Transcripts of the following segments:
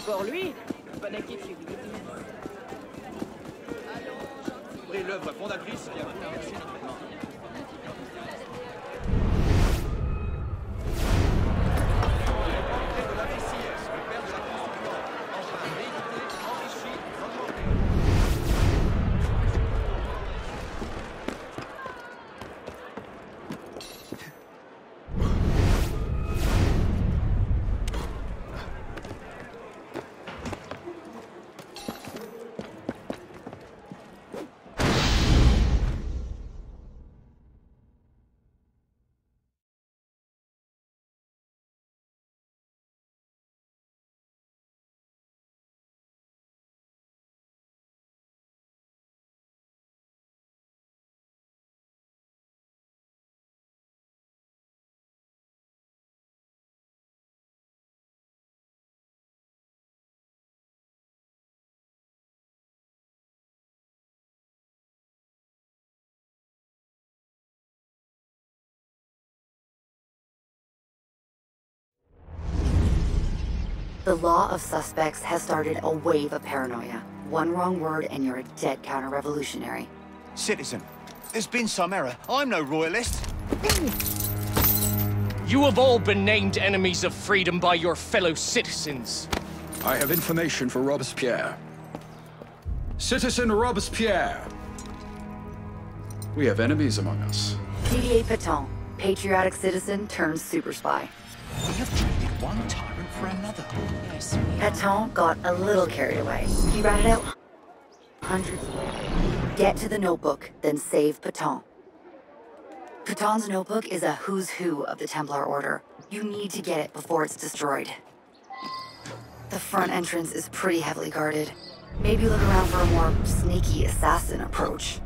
Encore lui. Pas d'inquiétude, l'œuvre fondatrice. The law of suspects has started a wave of paranoia. One wrong word and you're a dead counter-revolutionary. Citizen, there's been some error. I'm no royalist. You have all been named enemies of freedom by your fellow citizens. I have information for Robespierre. Citizen Robespierre! We have enemies among us. Didier Paton, patriotic citizen turned super spy. We have traded one tyrant for another. Paton got a little carried away. He ratted out hundreds. Get to the notebook, then save Paton. Paton's notebook is a who's who of the Templar Order. You need to get it before it's destroyed. The front entrance is pretty heavily guarded. Maybe look around for a more sneaky assassin approach.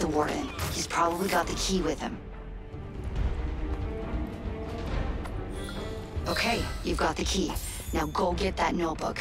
The warden. He's probably got the key with him. Okay, you've got the key. Now go get that notebook.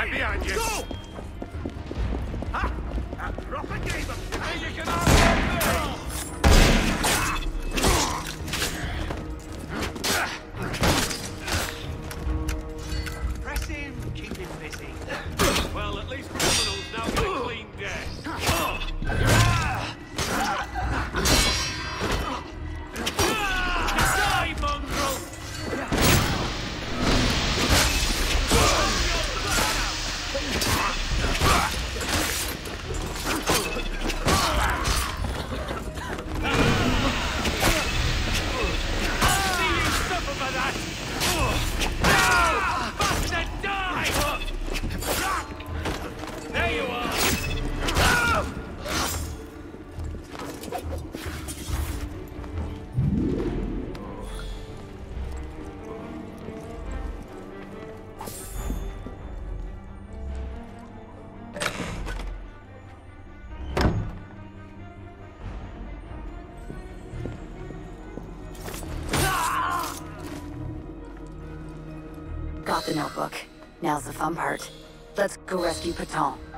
Right behind you! Go! Ha! A proper game of... Hey, you can Got the notebook. Now's the fun part. Let's go rescue Paton.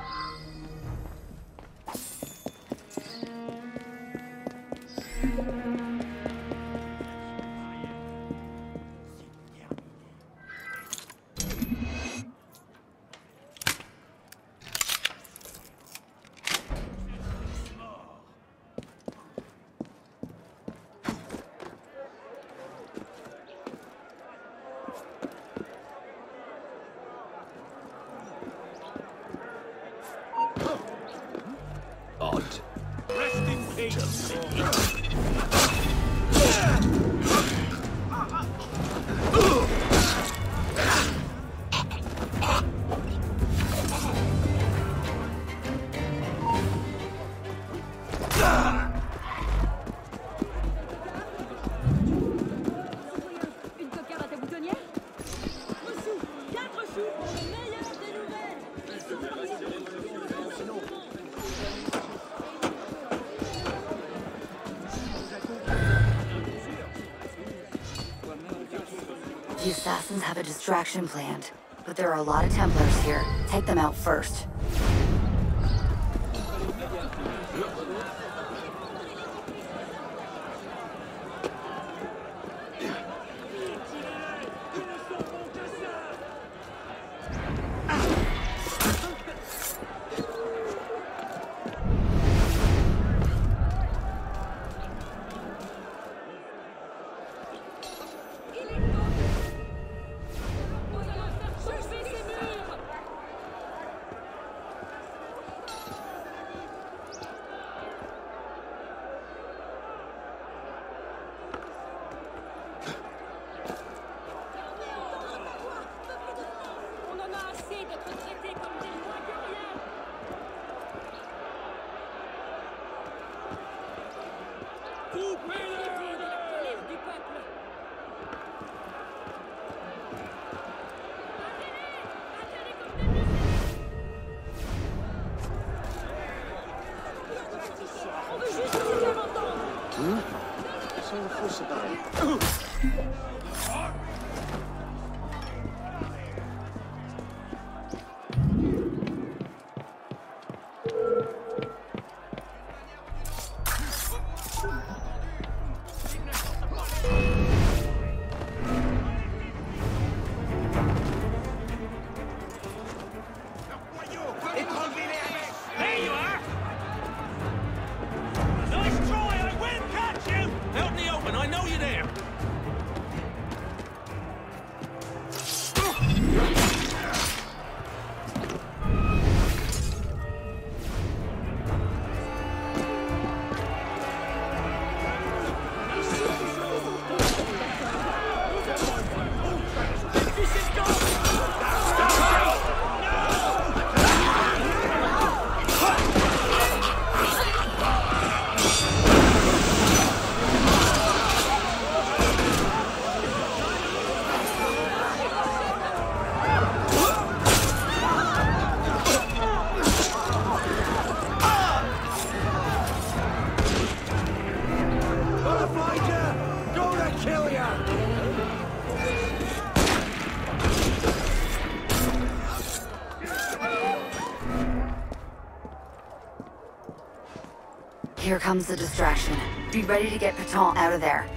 Odd. Rest in peace. Assassins have a distraction planned, but there are a lot of Templars here. Take them out first. about it. Here comes the distraction. Be ready to get Paton out of there.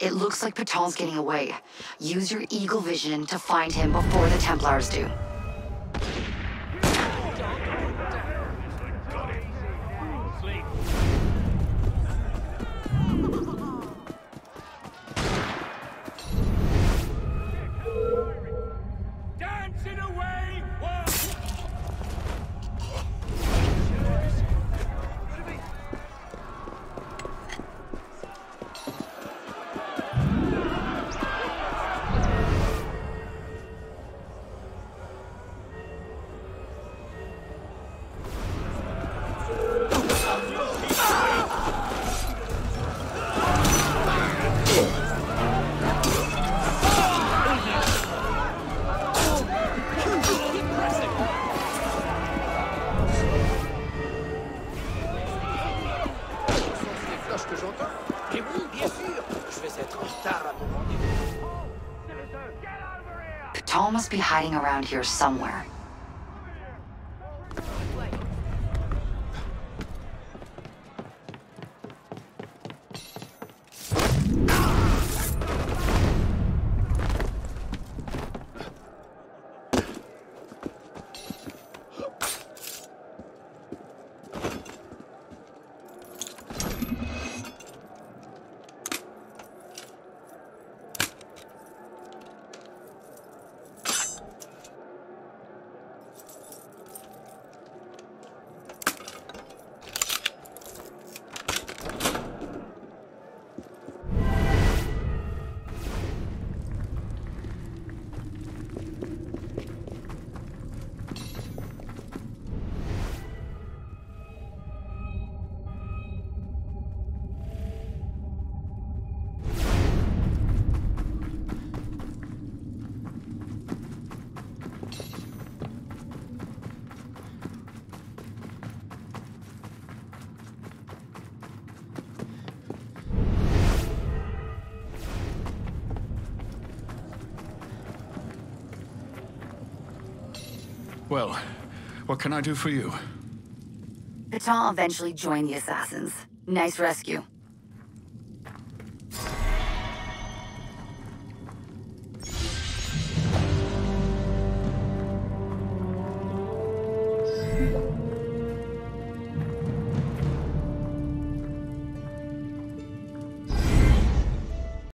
It looks like Paton's getting away. Use your eagle vision to find him before the Templars do. Mais oui, bien sûr Je vais être en retard à mon rendez-vous. Paton must be hiding around here somewhere. Well, what can I do for you? Paton eventually joined the assassins. Nice rescue.